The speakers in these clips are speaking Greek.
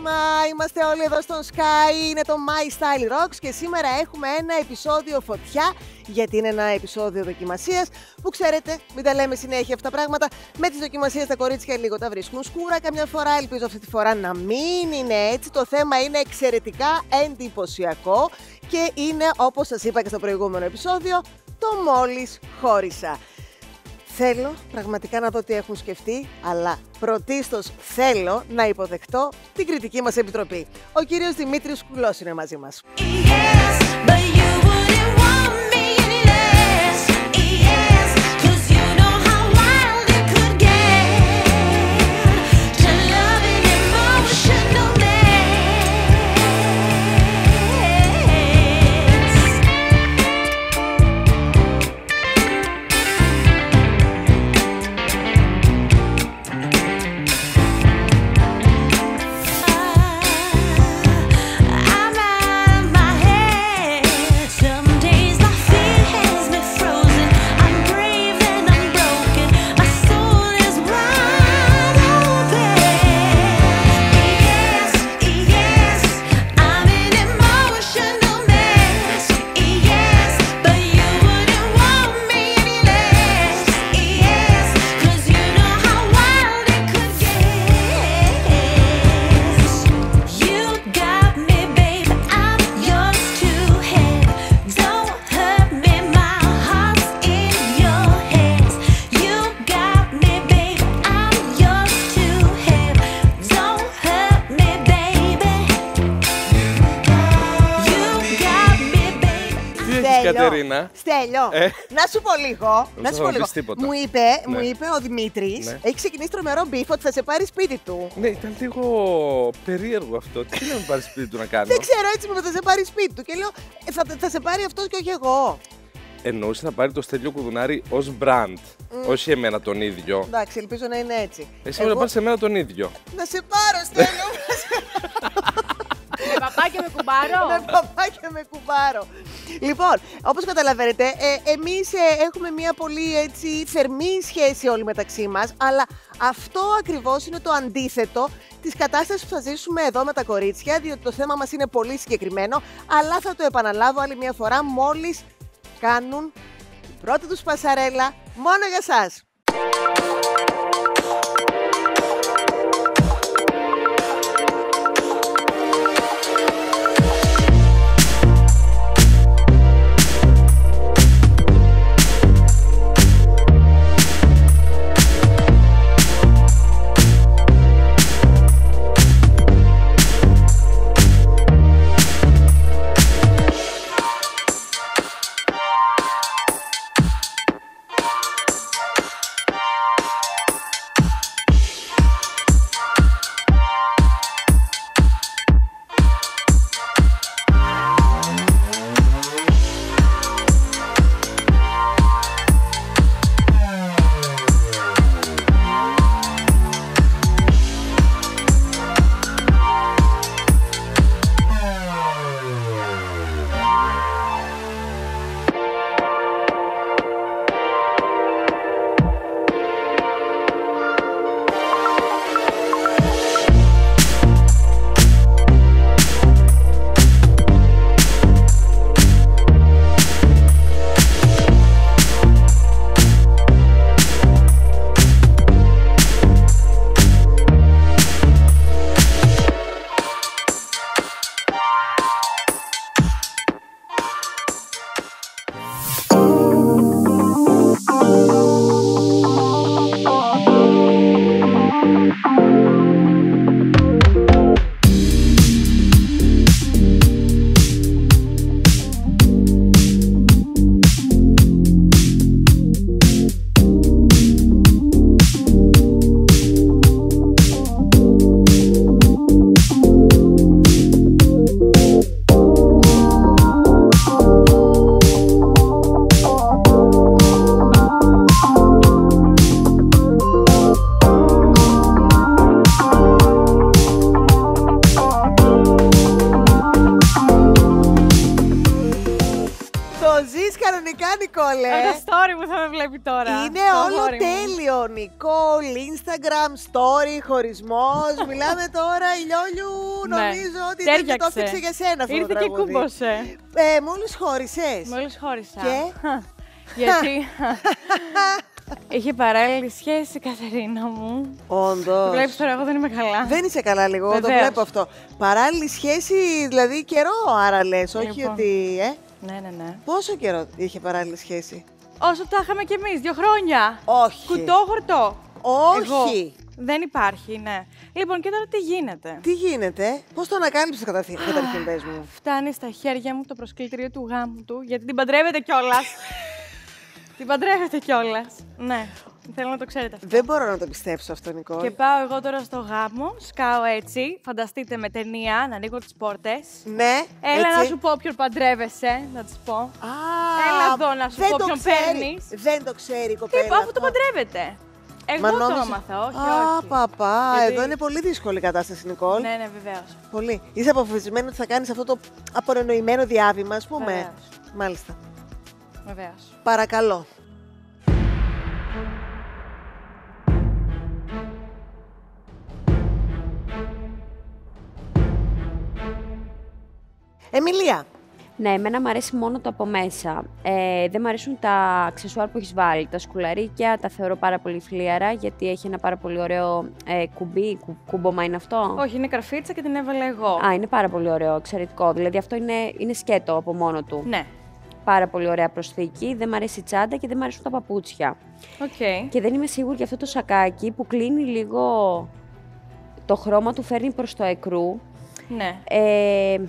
Γυρίσατε, είναι απόγευμα, είμαστε όλοι εδώ στον Sky, είναι το My Style Rocks και σήμερα έχουμε ένα επεισόδιο φωτιά γιατί είναι ένα επεισόδιο δοκιμασίας που ξέρετε, μην τα λέμε συνέχεια αυτά τα πράγματα, με τις δοκιμασίες τα κορίτσια λίγο τα βρίσκουν σκούρα καμιά φορά, ελπίζω αυτή τη φορά να μην είναι έτσι, το θέμα είναι εξαιρετικά εντυπωσιακό και είναι όπως σας είπα και στο προηγούμενο επεισόδιο, το μόλις χώρισα. Θέλω πραγματικά να δω τι έχουν σκεφτεί, αλλά πρωτίστως θέλω να υποδεχτώ την κριτική μας επιτροπή. Ο κύριος Δημήτρης Κουλός είναι μαζί μας. Yes, Στέλιο, Ε. να σου πω λίγο. Δεν να θα σου πω μου λίγο. πεις τίποτα. Μου είπε, Ναι. μου είπε ο Δημήτρης, Ναι. έχει ξεκινήσει τρομερό beef ότι θα σε πάρει σπίτι του. Ναι, ήταν λίγο περίεργο αυτό. Τι να με πάρεις σπίτι του να κάνω; Δεν ξέρω, έτσι μου είπε θα σε πάρει σπίτι του. Και λέω, «Ε, θα, θα σε πάρει αυτός και όχι εγώ. Εννοούσες να πάρει το Στέλιο Κουδουνάρη ως brand. Όχι εμένα τον ίδιο. Εντάξει, ελπίζω να είναι έτσι. Εσύ να πάρει εμένα τον ίδιο. Να σε πάρω, Στέλιο. Με παπάκια με κουμπάρο. με παπά και με κουμπάρο. Λοιπόν, όπως καταλαβαίνετε, ε, εμείς ε, έχουμε μια πολύ έτσι θερμή σχέση όλοι μεταξύ μας, αλλά αυτό ακριβώς είναι το αντίθετο της κατάστασης που θα ζήσουμε εδώ με τα κορίτσια, διότι το θέμα μας είναι πολύ συγκεκριμένο, αλλά θα το επαναλάβω άλλη μια φορά μόλις κάνουν την πρώτη τους πασαρέλα μόνο για σας. Νικόλ, ε. Από το story μου θα με βλέπει τώρα. Είναι το όλο αγόρι μου. τέλειο. Νικόλ, Instagram, story, χωρισμός. Μιλάμε τώρα, η Λιόλιου Ναι. νομίζω ότι δεν το Τέριαξε. έφτιαξε για σένα αυτό Ήρθε το και τραγούδι. κούμπωσε. Ε, μόλις χώρισες. Μόλις χώρισα. Και; Γιατί; Είχε παράλληλη σχέση η Κατερίνα μου. Όντως. Βλέπεις τώρα, εγώ δεν είμαι καλά. Δεν είσαι καλά λίγο, το Βεβαίως. βλέπω αυτό. Παράλληλη σχέση, δηλαδή καιρό άρα λες, όχι Λοιπόν. ότι... Ε, Ναι, ναι, ναι. πόσο καιρό είχε παράλληλη σχέση; Όσο τα είχαμε κι εμείς, δύο χρόνια. Όχι. Κουτό χορτό. Όχι. Εγώ. Δεν υπάρχει, ναι. Λοιπόν, και τώρα τι γίνεται; Τι γίνεται, πώς το ανακάλυψες καταρχήν, καταρχήν πες μου; Φτάνει στα χέρια μου το προσκλητήριο του γάμου του, γιατί την παντρεύεται κιόλας. την παντρεύεται κιόλας. Ναι, θέλω να το ξέρετε αυτό. Δεν μπορώ να το πιστέψω αυτό, Νικόλ. Και πάω εγώ τώρα στο γάμο, σκάω έτσι, φανταστείτε με ταινία, να ανοίγω τις πόρτες. Ναι, Έλα έτσι. να σου πω ποιον παντρεύεσαι, να της πω. Α, Έλα εδώ να σου δεν πω το ποιον ξέρει. παίρνεις. Δεν το ξέρει η Τι κοπέλα. είπα, αφού αυτό. το παντρεύεται. Εγώ Μα το νόμιζα- έμαθα, όχι, Α, όχι. παπά, Γιατί- εδώ είναι πολύ δύσκολη η κατάσταση, Νικόλ. Ναι, ναι, βεβαίως. Πολύ. Είσαι αποφασισμένη ότι θα κάνεις αυτό το απορρονοημένο διάβημα, ας πούμε. Βεβαίως. Μάλιστα. Βεβαίως. Παρακαλώ. Εμιλία, Ναι, εμένα μου αρέσει μόνο το από μέσα. Ε, δεν μου αρέσουν τα αξεσουάρ που έχεις βάλει. Τα σκουλαρίκια τα θεωρώ πάρα πολύ φλύαρα γιατί έχει ένα πάρα πολύ ωραίο ε, κουμπί. Κου, κούμπωμα είναι αυτό; Όχι, είναι καρφίτσα και την έβαλα εγώ. Α, είναι πάρα πολύ ωραίο, εξαιρετικό. Δηλαδή αυτό είναι, είναι σκέτο από μόνο του. Ναι. Πάρα πολύ ωραία προσθήκη. Δεν μου αρέσει η τσάντα και δεν μου αρέσουν τα παπούτσια. Οκ. Και δεν είμαι σίγουρη για αυτό το σακάκι που κλείνει λίγο. Το χρώμα του φέρνει προς το εκρού. Ναι. Ε,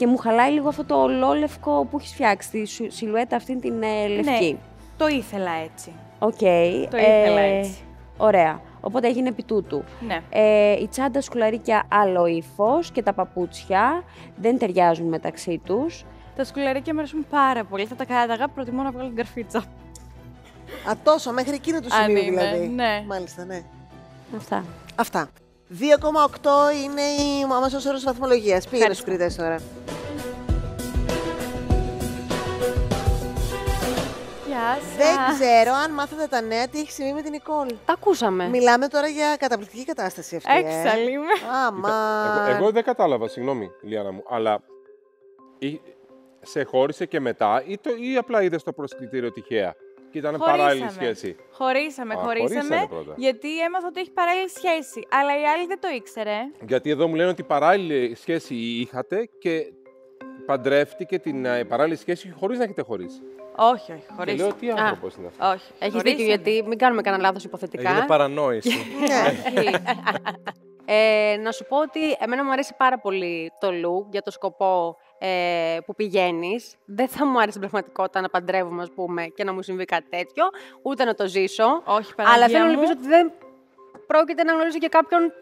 και μου χαλάει λίγο αυτό το ολόλευκο που έχεις φτιάξει, τη σου- σιλουέτα αυτή την ε, λευκή. Ναι, το ήθελα έτσι. Οκ. Το ήθελα ε, έτσι. Ωραία. Οπότε έγινε επί τούτου. Ναι. Ε, η τσάντα σκουλαρίκια άλλο ύφος και τα παπούτσια δεν ταιριάζουν μεταξύ τους. Τα σκουλαρίκια μου αρέσουν πάρα πολύ. Θα τα κράταγα, προτιμώ να βγάλω την καρφίτσα. α, τόσο, μέχρι εκείνο το Αν σημείο είναι, δηλαδή. ναι. Μάλιστα, ναι. Αυτά. Αυτά. 2,8 είναι η μάμας όρος βαθμολογίας. Πήγαινε στους κριτές τώρα. Γεια σας. Δεν ξέρω αν μάθατε τα νέα τι έχει συμβεί με την Νικόλ. Τα ακούσαμε. Μιλάμε τώρα για καταπληκτική κατάσταση αυτή. Έξαλλη είμαι. Ε. Αμά. Εγώ, εγώ δεν κατάλαβα, συγγνώμη, Λιάννα μου, αλλά ή, σε χώρισε και μετά ή, το, ή απλά είδες το προσκλητήριο τυχαία; Και ήταν παράλληλη σχέση. Χωρίσαμε, Α, χωρίσαμε. χωρίσανε πρώτα. Γιατί έμαθα ότι έχει παράλληλη σχέση. Αλλά η άλλη δεν το ήξερε. Γιατί εδώ μου λένε ότι παράλληλη σχέση είχατε και παντρεύτηκε την ε, παράλληλη σχέση χωρίς να έχετε χωρίσει. Όχι, όχι, Και χωρίσαμε. λέω τι άνθρωπος είναι αυτό. Όχι. Έχεις χωρίσαμε. δίκιο γιατί μην κάνουμε κανένα λάθος υποθετικά. Έγινε παρανόηση. Ναι. ε, να σου πω ότι εμένα μου αρέσει πάρα πολύ το look για το σκοπό ε, που πηγαίνεις. Δεν θα μου άρεσε στην πραγματικότητα να παντρεύομαι, ας πούμε, και να μου συμβεί κάτι τέτοιο, ούτε να το ζήσω. Όχι, Αλλά Παναγία θέλω να μου. ελπίζω ότι δεν πρόκειται να γνωρίζω και κάποιον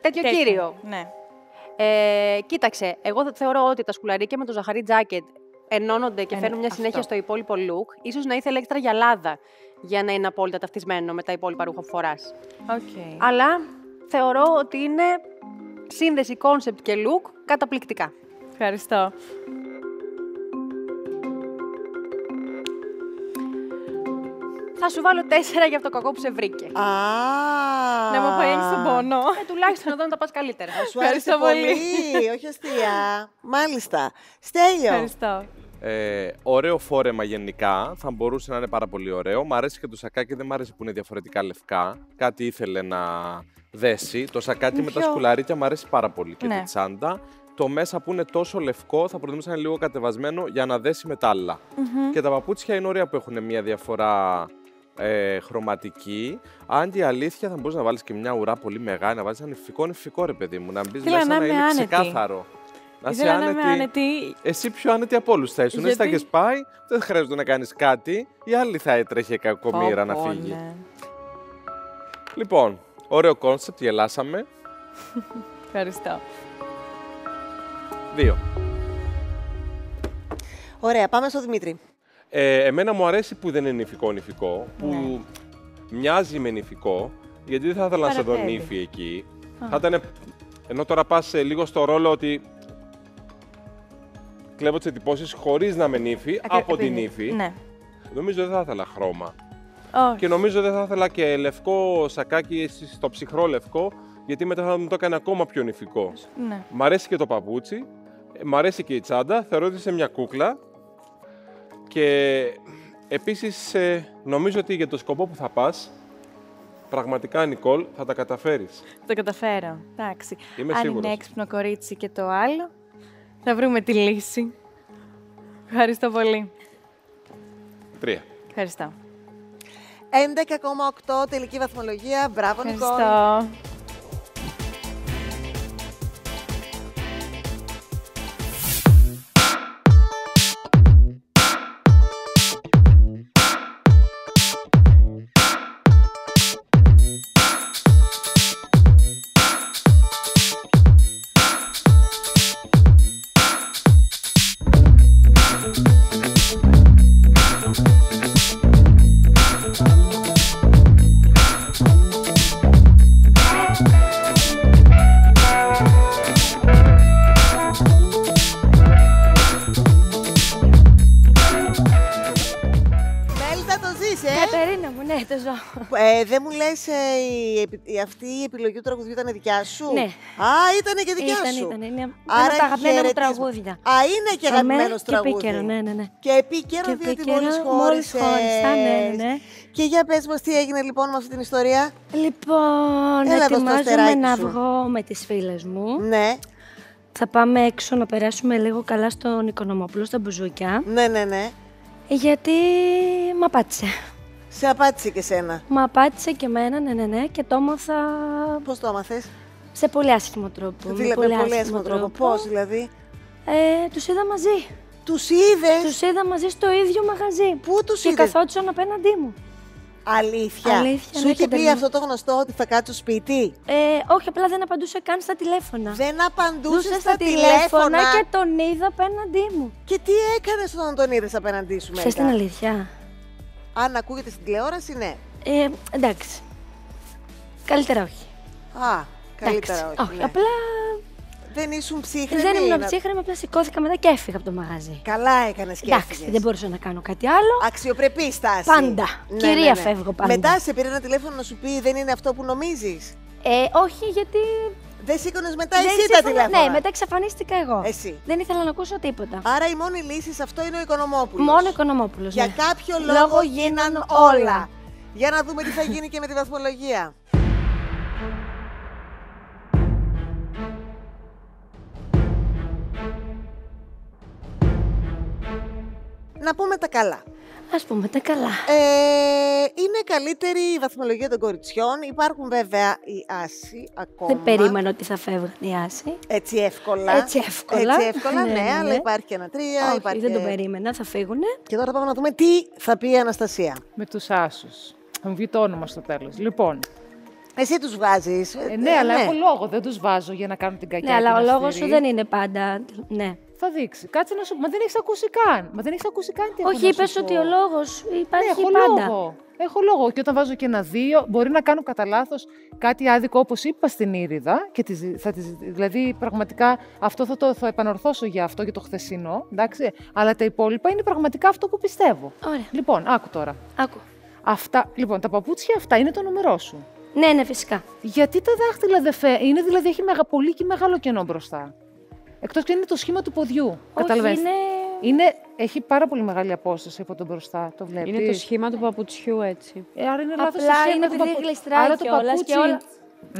τέτοιο, Τέτοιο. κύριο. Ναι. Ε, κοίταξε, εγώ θα θεωρώ ότι τα σκουλαρίκια με το ζαχαρί τζάκετ ενώνονται και Ε, φέρνουν μια αυτό. συνέχεια στο υπόλοιπο look. Ίσως να ήθελε έξτρα γυαλάδα για να είναι απόλυτα ταυτισμένο με τα υπόλοιπα ρούχα που φοράς. Οκ. Αλλά θεωρώ ότι είναι σύνδεση concept και look καταπληκτικά. Ευχαριστώ. Θα σου βάλω τέσσερα για αυτό το κακό που σε βρήκε. Α. Να μου απαγγέλνεις τον πόνο. Ε, τουλάχιστον εδώ να τα πας καλύτερα. Σου άρεσε Ευχαριστώ πολύ. πολύ, όχι αστεία. Μάλιστα. Στέλιο. Ευχαριστώ. Ε, ωραίο φόρεμα γενικά, θα μπορούσε να είναι πάρα πολύ ωραίο. Μ' αρέσει και το σακάκι, δεν μ' αρέσει που είναι διαφορετικά λευκά. Κάτι ήθελε να δέσει. Το σακάκι με τα Πιο- σκουλαρίκια μ' αρέσει πάρα πολύ και Ναι. τη τσάντα. Το μέσα που είναι τόσο λευκό θα προτιμούσα να είναι λίγο κατεβασμένο για να δέσει με τα άλλα. Και τα παπούτσια είναι ωραία που έχουν μια διαφορά ε, χρωματική. Αν και η αλήθεια θα μπορούσες να βάλεις και μια ουρά πολύ μεγάλη, να βάλεις ένα νηφικό νηφικό ρε παιδί μου. Να μπεις Ήθελα μέσα να να, είμαι είναι άνετη. ξεκάθαρο. Να είσαι Ήθελα να είμαι άνετη. άνετη. Εσύ πιο άνετη από όλους θα ήσουν. Εσύ θα Γιατί; έχεις πάει, δεν χρειάζεται να κάνεις κάτι. Η άλλη θα έτρεχε κακομήρα να Πω, πω, φύγει. ναι. Λοιπόν, ωραίο κόνσεπτ, γελάσαμε. Ευχαριστώ. Δύο. Ωραία, πάμε στο Δημήτρη. Ε, εμένα μου αρέσει που δεν είναι νυφικό νυφικό, που Ναι. μοιάζει με νυφικό, γιατί δεν θα ήθελα να σε δω Παραπέμπει. νύφη εκεί. Θα ήταν, ενώ τώρα πας ε, λίγο στο ρόλο ότι κλέβω τις εντυπώσεις χωρίς να είμαι νύφη, Ακρι- από την επειδή- νύφη. Ναι. νομίζω δεν θα ήθελα χρώμα. Όχι. Και νομίζω δεν θα ήθελα και λευκό σακάκι στο ψυχρό λευκό, γιατί μετά θα μου το έκανε ακόμα πιο νηφικό. Ναι. Μ' αρέσει και το παπούτσι, ε, μ' αρέσει και η τσάντα, θεωρώ ότι είσαι μια κούκλα και επίσης ε, νομίζω ότι για το σκοπό που θα πας, πραγματικά Νικόλ θα τα καταφέρεις. Το καταφέρω. Εντάξει. Είμαι Αν σίγουρος. είναι έξυπνο κορίτσι και το άλλο, θα βρούμε τη λύση. Ευχαριστώ πολύ. Τρία. Ευχαριστώ. 11,8 τελική βαθμολογία. Μπράβο, Νικόλ. Ευχαριστώ. Μέλισσα, η, επι- η- αυτή η επιλογή του τραγουδιού ήταν δικιά σου; Ναι. Α, ήταν και δικιά Ήταν, σου. ήταν. Είναι ένα Άρα από τα αγαπημένα μου χαιρετίσμα. τραγούδια. Α, είναι και αγαπημένος Αμέ, Και τραγούδι. επίκαιρο, ναι, ναι, ναι. Και επίκαιρο, Και διότι επίκαιρο, μόλις μόλις χώρισες. χώρισα, ναι, ναι, ναι. Και για πες μας τι έγινε λοιπόν με αυτή την ιστορία; Λοιπόν, Έλα εδώ στο ετοιμάζομαι αστεράκι να σου. βγω με τις φίλες μου. Ναι, Θα πάμε έξω να περάσουμε λίγο καλά στον Οικονομόπουλο, στα μπουζούκια. ναι, ναι, ναι. Γιατί μ' απάτησε. Σε απάτησε και σένα. Μ' απάτησε και εμένα, ναι, ναι, ναι, και το έμαθα Πώς το έμαθες; σε πολύ άσχημο τρόπο. με Δηλαδή, με πολύ άσχημο τρόπο. Πώς δηλαδή; Ε, τους είδα μαζί. Τους είδες; Τους είδα μαζί στο ίδιο μαγαζί. Πού τους Και είδες; καθόντουσαν απέναντί μου. Αλήθεια. Αλήθεια, Σου ναι, είχε πει Κατερίνα. αυτό το γνωστό ότι θα κάτσω σπίτι; Ε, όχι, απλά δεν απαντούσε καν στα τηλέφωνα. Δεν απαντούσε Δούσε στα τηλέφωνα. και τον είδα απέναντί μου. Και τι έκανες όταν τον είδες απέναντί σου Ξέρεις την μετά. αλήθεια; Αν ακούγεται στην τηλεόραση, ναι. Ε, εντάξει. Καλύτερα όχι. Α, καλύτερα εντάξει. όχι. ναι. Απλά Δεν ήσουν ψύχρεμοι. δεν ήμουν να- ψύχρεμη, απλά σηκώθηκα μετά και έφυγα από το μαγαζί. Καλά έκανες και Εντάξει, έφυγες. δεν μπορούσα να κάνω κάτι άλλο. Αξιοπρεπή στάση. Πάντα. Κυρία φεύγω πάντα. Μετά σε πήρε ένα τηλέφωνο να σου πει δεν είναι αυτό που νομίζεις. Ε, όχι, γιατί. Δεν σήκωνες μετά δεν εσύ τα σύμφωνα- τηλέφωνα. Ναι, μετά εξαφανίστηκα εγώ. Εσύ. Δεν ήθελα να ακούσω τίποτα. Άρα η μόνη λύση σε αυτό είναι ο Οικονομόπουλος. Μόνο Οικονομόπουλος. Για ναι. κάποιο λόγο, Λόγο γίναν γίναν όλα. όλα. Για να δούμε τι θα γίνει και με τη βαθμολογία. Να πούμε τα καλά. Α πούμε τα καλά. Ε, είναι καλύτερη η βαθμολογία των κοριτσιών. Υπάρχουν βέβαια οι άσοι ακόμα. Δεν περίμενα ότι θα φεύγαν οι άσοι. Έτσι εύκολα. Έτσι εύκολα. Έτσι εύκολα, ναι, Ναι, ναι, αλλά ναι. υπάρχει και ένα τρία. Όχι, υπάρχει δεν το και- περίμενα, θα φύγουνε. Και τώρα πάμε να δούμε τι θα πει η Αναστασία. Με τους άσους. Θα μου βγει το όνομα στο τέλος. Λοιπόν, Εσύ τους βγάζεις. ε, ναι, αλλά έχω λόγο. Δεν τους βάζω για να κάνουν την κακιά Ναι, αλλά την ο λόγος αυστηρή. σου δεν είναι πάντα. Ναι. Θα δείξει. Κάτσε να σου Μα δεν έχεις ακούσει καν. Μα δεν έχεις ακούσει καν τι έχω Όχι, να είπες σου ότι πω. ο λόγος Ναι, υπάρχει έχω πάντα. λόγο. Έχω λόγο. Και όταν βάζω και ένα δύο, μπορεί να κάνω κατά λάθος κάτι άδικο όπως είπα στην Ήριδα. Και τη, ζη- θα της, δηλαδή, πραγματικά αυτό θα το θα επανορθώσω για αυτό, για το χθεσινό. Εντάξει. Αλλά τα υπόλοιπα είναι πραγματικά αυτό που πιστεύω. Ωραία. Λοιπόν, άκου τώρα. Άκου. Αυτά, λοιπόν, τα παπούτσια αυτά είναι το νούμερό σου. Ναι, ναι, φυσικά. Γιατί τα δάχτυλα δεν φε... Είναι δηλαδή έχει μεγα... πολύ και μεγάλο κενό μπροστά. Εκτός και είναι το σχήμα του ποδιού. Καταλαβαίνεις. είναι... Είναι... Έχει πάρα πολύ μεγάλη απόσταση από τον μπροστά. Το βλέπεις. Είναι το σχήμα του παπουτσιού έτσι. Ε, άρα είναι λάθος το Απλά σχήμα είναι του επειδή παπου- γλιστράει Άρα το κιόλας παπούτσι... και όλα-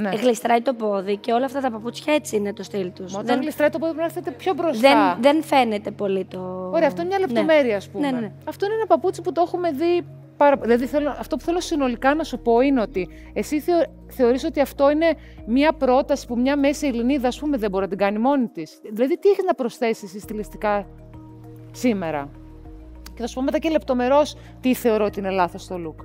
Ναι. Γλιστράει το πόδι και όλα αυτά τα παπούτσια έτσι είναι το στυλ τους. Μα όταν γλιστράει το πόδι πρέπει να έρθετε πιο μπροστά. δεν, δεν φαίνεται πολύ το. Ωραία, αυτό είναι μια Ναι. λεπτομέρεια, ας πούμε. Ναι, ναι, ναι. Αυτό είναι ένα παπούτσι που το έχουμε δει. Πάρα... Δηλαδή, θέλω... αυτό που θέλω συνολικά να σου πω είναι ότι εσύ θεω... θεωρείς ότι αυτό είναι μια πρόταση που μια μέση Ελληνίδα, ας πούμε, δεν μπορεί να την κάνει μόνη της. Δηλαδή, τι έχεις να προσθέσεις εσύ στιλιστικά σήμερα; Και θα σου πω μετά και λεπτομερώς τι θεωρώ ότι είναι λάθος στο look.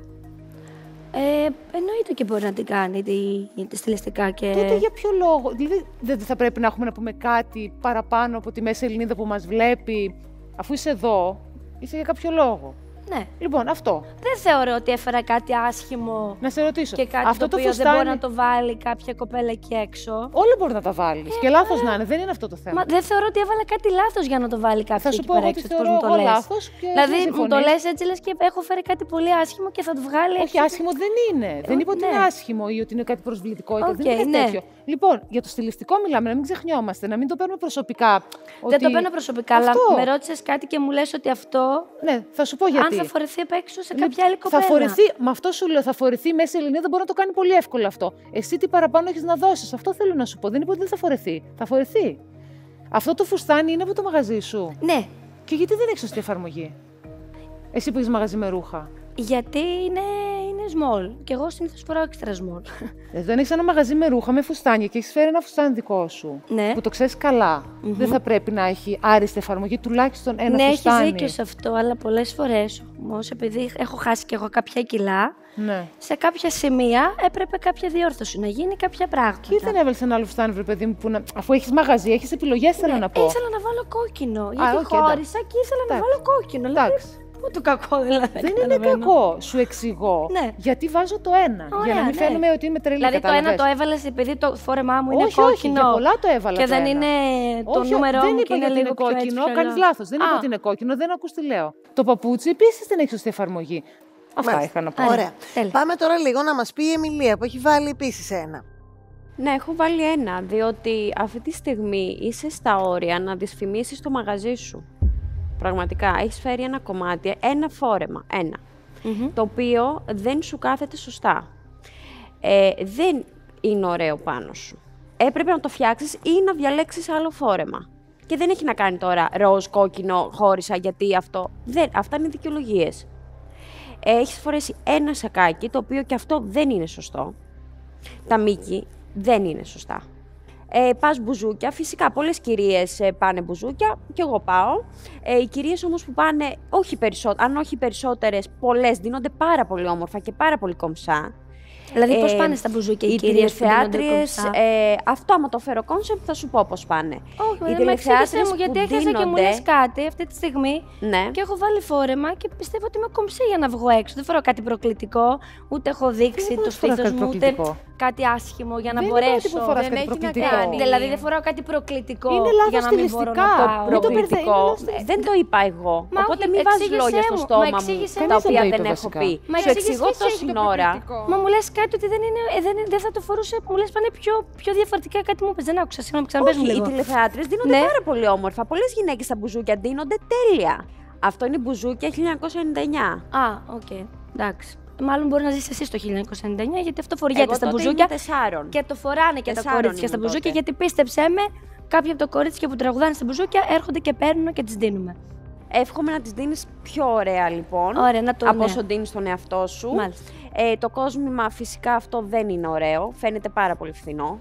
Ε, εννοείται και μπορεί να την κάνει τη, τη στιλιστικά και. Τότε για ποιο λόγο; Δηλαδή, δεν θα πρέπει να έχουμε να πούμε κάτι παραπάνω από τη μέση Ελληνίδα που μας βλέπει, αφού είσαι εδώ, είσαι για κάποιο λόγο. Ναι. Λοιπόν, αυτό. Δεν θεωρώ ότι έφερα κάτι άσχημο Να σε ρωτήσω. και κάτι αυτό το οποίο δεν μπορεί να το βάλει κάποια κοπέλα εκεί έξω. Όλα μπορεί να τα βάλει. και λάθος να είναι, δεν είναι αυτό το θέμα. Μα δεν θεωρώ ότι έβαλα κάτι λάθος για να το βάλει κάποιο Θα σου εκεί πω πέρα εγώ έξω, ότι πώς θεωρώ μου το εγώ λες. λάθος και Δηλαδή, εσύ μου το συμφωνείς. λες έτσι, λες και έχω φέρει κάτι πολύ άσχημο και θα το βγάλει Όχι, έξω. άσχημο δεν είναι. δεν είπα ότι ναι. είναι άσχημο ή ότι είναι κάτι προσβλητικό. ή κάτι- Οκ, δεν είναι ναι. τέτοιο. Λοιπόν, για το στιλιστικό μιλάμε, να μην ξεχνιόμαστε, να μην το παίρνουμε προσωπικά. Δεν ότι- το παίρνω προσωπικά, αλλά Αυτό. με ρώτησες κάτι και μου λες ότι αυτό. Ναι, θα σου πω γιατί. Αν θα φορεθεί απ' έξω σε Λοιπόν, κάποια άλλη κοπέλα. Θα φορεθεί, με αυτό σου λέω, θα φορεθεί μέσα σε Ελληνίδα, μπορεί να το κάνει πολύ εύκολα αυτό. Εσύ τι παραπάνω έχεις να δώσεις, αυτό θέλω να σου πω. Δεν είπα ότι δεν θα φορεθεί. Θα φορεθεί. Αυτό το φουστάνι είναι από το μαγαζί σου. Ναι, Και γιατί δεν έχεις σωστή εφαρμογή; Εσύ που έχεις μαγαζί με ρούχα. Γιατί είναι, είναι small. Και εγώ συνήθως φοράω extra small. Εδώ αν έχει ένα μαγαζί με ρούχα, με φουστάνια και έχεις φέρει ένα φουστάνι δικό σου. Ναι. Που το ξέρεις καλά. Δεν θα πρέπει να έχει άριστη εφαρμογή, τουλάχιστον ένα ναι, έχει φουστάνι. δίκιο σε αυτό, αλλά πολλές φορές όμως, επειδή έχω χάσει και εγώ κάποια κιλά, Ναι. σε κάποια σημεία έπρεπε κάποια διόρθωση να γίνει κάποια πράγματα. Και δεν έβαλες ένα άλλο φουστάνι, βρε παιδί μου, που να... αφού έχεις μαγαζί, έχεις επιλογές, θέλω να πω. Ε, Ήθελα να βάλω κόκκινο. Γιατί οκ, εντάξει. χώρισα και ήθελα να Εντάξει. βάλω κόκκινο. Δηλαδή, Εντάξει. Πού το κακό δηλαδή. Δεν είναι καταλαβαίνω. κακό. Σου εξηγώ. Ναι. Γιατί βάζω το ένα. για Ωραία, να μην ναι. φαίνομαι ότι είμαι τρελή. Δηλαδή το ένα κατάλαβες. το έβαλες επειδή το φόρεμά μου είναι όχι, όχι, κόκκινο. για πολλά το έβαλα. Και το δεν ένα. είναι το όχι, νούμερό δεν μου είπα και είναι γιατί λίγο πιο έτσι, κόκκινο. πιο Κάνεις αλλιώ. λάθος. Δεν είπα Α. ότι είναι κόκκινο, δεν ακούς τι λέω. Το παπούτσι επίσης δεν έχει σωστή εφαρμογή. Αυτά Μάλιστα. είχα να πω. Ωραία. τέλεια. Πάμε τώρα λίγο να μας πει η Εμιλία που έχει βάλει επίσης ένα. Ναι, έχω βάλει ένα, διότι αυτή τη στιγμή είσαι στα όρια να δυσφημίσεις το μαγαζί σου. Πραγματικά, έχεις φέρει ένα κομμάτι, ένα φόρεμα, ένα, το οποίο δεν σου κάθεται σωστά. Ε, δεν είναι ωραίο πάνω σου. Έπρεπε να το φτιάξεις ή να διαλέξεις άλλο φόρεμα. Και δεν έχει να κάνει τώρα ροζ, κόκκινο, χώρισα, γιατί αυτό. Δεν, αυτά είναι δικαιολογίες. Έχεις φορέσει ένα σακάκι, το οποίο και αυτό δεν είναι σωστό. Τα μήκη δεν είναι σωστά. Ε, πας μπουζούκια, φυσικά πολλές κυρίες ε, πάνε μπουζούκια και εγώ πάω. Ε, οι κυρίες όμως που πάνε, όχι περισσό- αν όχι περισσότερες, πολλές δίνονται πάρα πολύ όμορφα και πάρα πολύ κομψά. Δηλαδή, πώς Ε, πάνε στα μπουζούκια οι, οι κυρίες που ντύνονται τηλεθεάτριες, κομψά; ε, αυτό άμα το φέρω κόνσεπτ θα σου πω πώς πάνε. Όχι, οι ε, μα εξήγησέ τηλεθεάτριες μου, γιατί που έχασα και μου ντύνονται- λες κάτι αυτή τη στιγμή Ναι. και έχω βάλει φόρεμα και πιστεύω ότι είμαι κομψή για να βγω έξω. Δεν φοράω κάτι προκλητικό, ούτε έχω δείξει Δεν το φοράς στήθος κάτι μου, ούτε προκλητικό. κάτι άσχημο για να Δεν είπα ότι μπορέσω. που φοράς δεν κάτι έχει να προκλητικό. κάνει. Δηλαδή δεν φοράω κάτι προκλητικό Είναι λάθος για να μην μπορώ να στιλιστικά. πάω. Μην το προκλητικό. μπερδε- είναι Δεν το είπα εγώ. Μα Οπότε όχι, μην βάζεις εξήγησέ λόγια στο μου. Μα στόμα μου εξήγησέ τα μου. οποία Κανείς δεν δεν το είπε έχω βασικά. πει. Μα Σου εξήγησες εξηγώ και εσύ τόση ώρα. Μα μου λες κάτι ότι δεν, είναι, ε, δεν, δεν θα το φορούσε. Μου λες πάνε πιο, πιο διαφορετικά κάτι μου είπε. Δεν άκουσα. Συγγνώμη, ξαναπες μου Όχι, οι λίγο. τηλεθεάτριες ντύνονται Ναι. πάρα πολύ όμορφα. Πολλές γυναίκες στα μπουζούκια ντύνονται τέλεια. Αυτό είναι μπουζούκια 1999. Α, οκ. Εντάξει. Μάλλον μπορείς να ζήσει εσύ το 1999 γιατί αυτό φοριέται Εγώ στα τότε μπουζούκια. ήμουν τεσσάρων. Και το φοράνε και τα Τεσσάρων κορίτσια στα ήμουν μπουζούκια τότε. γιατί πίστεψέ με, κάποια από τα κορίτσια που τραγουδάνε στα μπουζούκια έρχονται και παίρνουν και τις ντύνουμε. Εύχομαι να τις ντύνεις πιο ωραία λοιπόν. Ωραία, να το- Από ναι. όσο ντύνεις τον εαυτό σου. Μάλιστα. Ε, το κόσμημα φυσικά αυτό δεν είναι ωραίο. Φαίνεται πάρα πολύ φθηνό.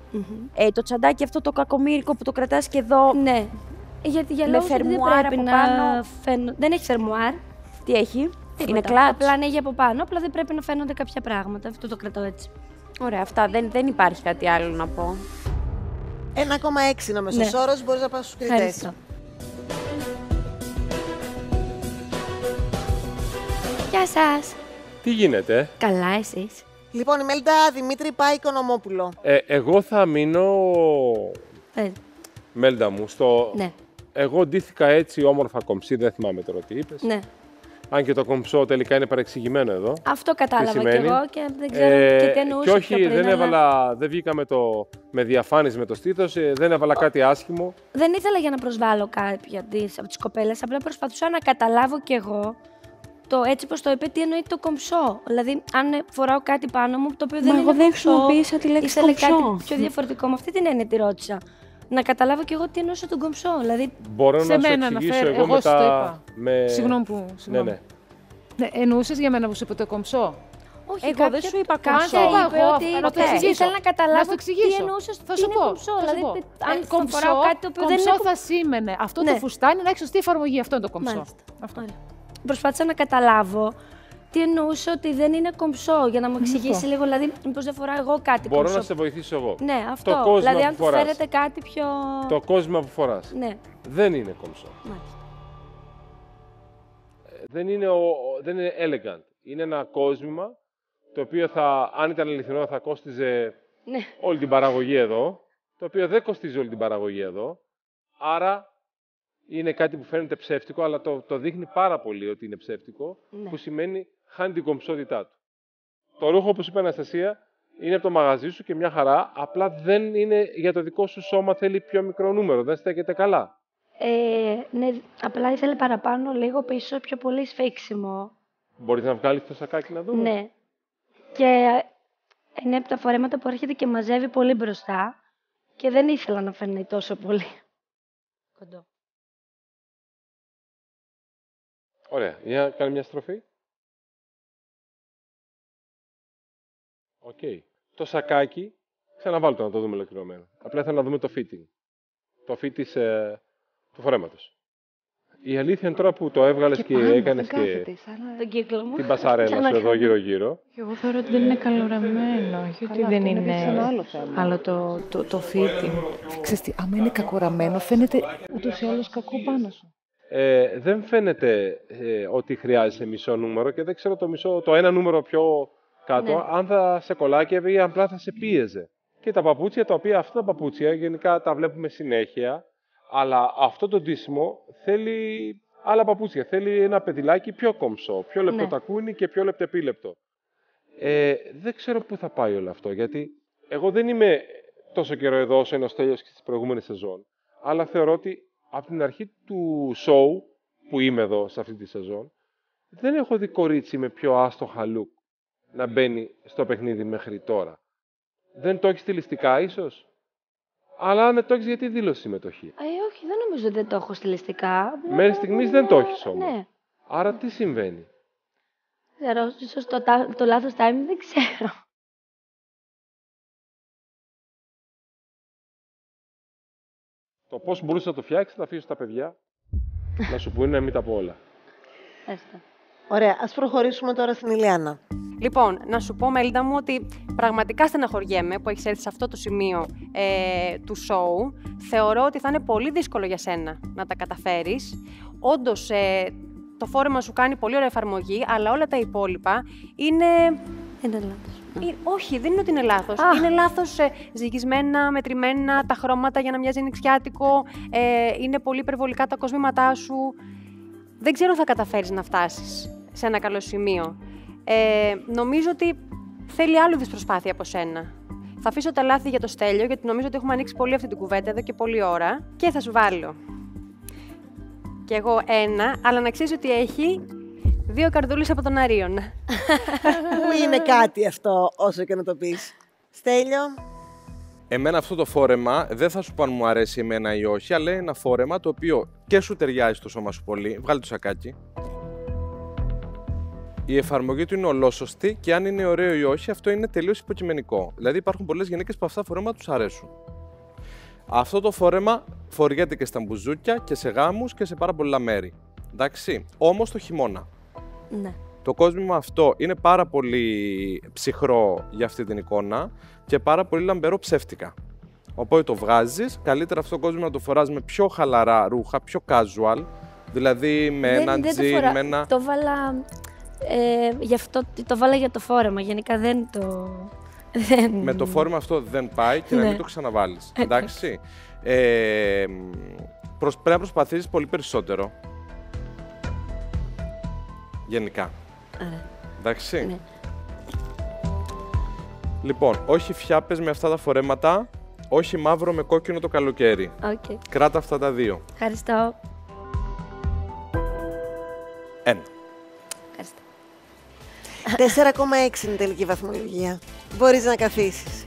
Ε, το τσαντάκι αυτό το κακομύρικο που το κρατάς και εδώ. Ναι. Γιατί για Με λόγους ότι δεν φερμουάρ πρέπει από να πάνω. φαίνω... Δεν έχει φερμουάρ. Τι έχει; Τίποτα. Είναι κλατ. Απλά ανοίγει από πάνω, απλά δεν πρέπει να φαίνονται κάποια πράγματα. Αυτό το κρατάω έτσι. Ωραία, αυτά. Δεν, δεν υπάρχει κάτι άλλο να πω. 1,6 είναι ο μέσος Ναι. όρος, μπορείς να πας στους κριτές. Γεια σας. Τι γίνεται, Καλά εσείς. Λοιπόν, η Μέλντα Δημήτρη πάει Οικονομόπουλο. ε, εγώ θα μείνω, Ε, Μέλντα μου, στο... ναι, Εγώ ντύθηκα έτσι όμορφα κομψή, δεν θυμάμαι τώρα τι είπες. ναι. Αν και το κομψό τελικά είναι παρεξηγημένο εδώ. Αυτό κατάλαβα κι σημαίνει; εγώ και δεν ξέρω Ε, και τι εννοούσε και όχι, πιο πριν, δεν αλλά έβαλα, δεν βγήκα με, το, με διαφάνειες με το στήθος, ε, δεν έβαλα κάτι άσχημο. Δεν ήθελα για να προσβάλλω κάποια της, από τις κοπέλες, απλά προσπαθούσα να καταλάβω κι εγώ το έτσι πως το είπε, τι εννοεί το κομψό. Δηλαδή, αν φοράω κάτι πάνω μου, το οποίο δεν Μα είναι εγώ δεν κομψό, χρησιμοποίησα τη λέξη ήθελε κομψό. κάτι πιο διαφορετικό. Με αυτή την έννοια τη ρώτησα. Να καταλάβω κι εγώ τι εννοούσε τον κομψό. Δηλαδή, Μπορώ Σε να σου μένα εξηγήσω αναφέρει, εγώ εγώ σου το μετά. είπα. Με... Συγγνώμη που. Ναι, Συγγνώμη. ναι. Ναι, εννοούσες για μένα που σου είπε το κομψό; όχι, Εγώ κάποια- δεν σου είπα κάποια κομψό. είπε Εγώ, ότι να το ήθελα εξηγήσω. να καταλάβω Να στο εξηγήσω. τι εννοούσες Θα τι σου είναι πω. κομψό. θα σου Δηλαδή, πω. αν Ε, θα φοράω κάτι το οποίο δεν είναι κομψό θα σήμαινε αυτό το Ναι. φουστάνι να έχει σωστή εφαρμογή. Αυτό είναι το κομψό. Μάλιστα. Ωραία. Προσπάθησα να καταλάβω τι εννοούσε ότι δεν είναι κομψό, για να μου εξηγήσει λίγο, δηλαδή, μήπως δεν φοράω εγώ κάτι Μπορώ κομψό. να σε βοηθήσω εγώ. Ναι, αυτό. Το κόσμημα δηλαδή, που αν του φοράς. φέρετε κάτι πιο. Το κόσμημα που φοράς Ναι, δεν είναι κομψό. μάλιστα. Δεν είναι, ο, ο- δεν είναι elegant. Είναι ένα κόσμημα το οποίο θα, αν ήταν αληθινό θα κόστιζε Ναι. όλη την παραγωγή εδώ, το οποίο δεν κοστίζει όλη την παραγωγή εδώ. Άρα είναι κάτι που φαίνεται ψεύτικο, αλλά το, το δείχνει πάρα πολύ ότι είναι ψεύτικο, Ναι. που σημαίνει χάνει την κομψότητά του. Το ρούχο, όπως είπε η Αναστασία, είναι από το μαγαζί σου και μια χαρά, απλά δεν είναι για το δικό σου σώμα, θέλει πιο μικρό νούμερο, δεν στέκεται καλά. Ε, ναι, απλά ήθελε παραπάνω λίγο πίσω, πιο πολύ σφίξιμο. Μπορείς να βγάλεις το σακάκι να δούμε; Ναι. Και είναι από τα φορέματα που έρχεται και μαζεύει πολύ μπροστά και δεν ήθελα να φαίνεται τόσο πολύ. Κοντό. Ωραία. Για να κάνει μια στροφή. Οκ. Το σακάκι, ξαναβάλ' το να το δούμε ολοκληρωμένο. Απλά θέλω να δούμε το fitting. Το fit της, ε, του φορέματος. Η αλήθεια είναι τώρα που το έβγαλες και, πάνω, έκανες δεν και κάθεται, σαν- Τον κύκλο μου. την πασαρέλα σου Ξανακάνω. εδώ γύρω-γύρω. Και εγώ θεωρώ ότι δεν είναι καλοραμένο, όχι ότι Καλά, δεν αυτό είναι είναι. επίσης ένα άλλο θέμα. Αλλά το, το, το fitting. Ξέρεις τι, άμα είναι κακοραμένο, φαίνεται ούτως ή άλλως κακό πάνω σου. Ε, δεν φαίνεται ε, ότι χρειάζεσαι μισό νούμερο και δεν ξέρω το, μισό, το ένα νούμερο πιο κάτω, Ναι. αν θα σε κολάκευε ή απλά θα σε πίεζε. Και τα παπούτσια, τα οποία αυτά τα παπούτσια γενικά τα βλέπουμε συνέχεια, αλλά αυτό το ντύσιμο θέλει άλλα παπούτσια. Θέλει ένα παιδιλάκι πιο κομψό, πιο λεπτό Ναι. τακούνι και πιο λεπτεπίλεπτο. Ε, δεν ξέρω πού θα πάει όλο αυτό, γιατί εγώ δεν είμαι τόσο καιρό εδώ όσο είναι ο Στέλιος και στις προηγούμενες σεζόν, αλλά θεωρώ ότι από την αρχή του show που είμαι εδώ σε αυτή τη σεζόν, δεν έχω δει κορίτσι με πιο άστοχα look να μπαίνει στο παιχνίδι μέχρι τώρα. Δεν το έχεις στιλιστικά ίσως, αλλά αν δεν το έχεις γιατί δήλωσε συμμετοχή; Ε, όχι, δεν νομίζω ότι δεν το έχω στιλιστικά. Απλά Μέχρι το στιγμής έχω δεν το μια- έχεις όμως. Ναι. Άρα τι συμβαίνει; Ξέρω, ίσως το, τα- το λάθος timing δεν ξέρω. Το πώς μπορούσες να το φτιάξεις, θα αφήσω στα παιδιά να σου πούνε να μην τα πω όλα. Έστω. Ωραία, ας προχωρήσουμε τώρα στην Ηλιάνα. Λοιπόν, να σου πω, Μέλιντα μου, ότι πραγματικά στεναχωριέμαι που έχεις έρθει σε αυτό το σημείο ε, του show. Θεωρώ ότι θα είναι πολύ δύσκολο για σένα να τα καταφέρεις. Όντως, ε, το φόρεμα σου κάνει πολύ ωραία εφαρμογή, αλλά όλα τα υπόλοιπα είναι. Είναι λάθος. Ε, όχι, δεν είναι ότι είναι λάθος. Α. Είναι λάθος ε, ζυγισμένα, μετρημένα, τα χρώματα για να μοιάζει νηξιάτικο. Ε, είναι πολύ υπερβολικά τα κοσμήματά σου. Δεν ξέρω αν θα καταφέρεις να φτάσεις σε ένα καλό σημείο. Ε, νομίζω ότι θέλει άλλο είδους προσπάθεια από σένα. Θα αφήσω τα λάθη για το στέλιο, γιατί νομίζω ότι έχουμε ανοίξει πολύ αυτή την κουβέντα εδώ και πολλή ώρα. Και θα σου βάλω. Κι εγώ ένα, αλλά να ξέρεις ότι έχει δύο καρδούλες από τον Αρίον. Πού είναι κάτι αυτό, όσο και να το πεις. Στέλιο, Εμένα αυτό το φόρεμα δεν θα σου πω αν μου αρέσει εμένα ή όχι, αλλά είναι ένα φόρεμα το οποίο και σου ταιριάζει στο σώμα σου πολύ. Βγάλει το σακάκι. Η εφαρμογή του είναι ολόσωστη και αν είναι ωραίο ή όχι, αυτό είναι τελείως υποκειμενικό. Δηλαδή υπάρχουν πολλές γυναίκες που αυτά φορέματα τους αρέσουν. Αυτό το φόρεμα φοριέται και στα μπουζούκια και σε γάμους και σε πάρα πολλά μέρη. Εντάξει. Όμως το χειμώνα. Ναι. Το κόσμημα αυτό είναι πάρα πολύ ψυχρό για αυτή την εικόνα και πάρα πολύ λαμπερό ψεύτικα. Οπότε το βγάζεις, καλύτερα αυτό το κόσμημα να το φοράς με πιο χαλαρά ρούχα, πιο casual, δηλαδή με Δεν- ένα δεν το τζιν, φορά- με ένα... Το βάλα. Ε, γι' αυτό το βάλα για το φόρεμα. Γενικά δεν το. Δεν... Με το φόρμα αυτό δεν πάει και να Ναι. μην το ξαναβάλεις. Εντάξει. Ε, μ, προς, πρέπει να προσπαθήσεις πολύ περισσότερο. Γενικά. Ωραία. Εντάξει. Ναι. Λοιπόν, όχι φιάπες με αυτά τα φορέματα, όχι μαύρο με κόκκινο το καλοκαίρι. Οκ. Κράτα αυτά τα δύο. Ευχαριστώ. Ένα. Ευχαριστώ. 4,6 είναι η τελική βαθμολογία. Μπορείς να καθίσεις.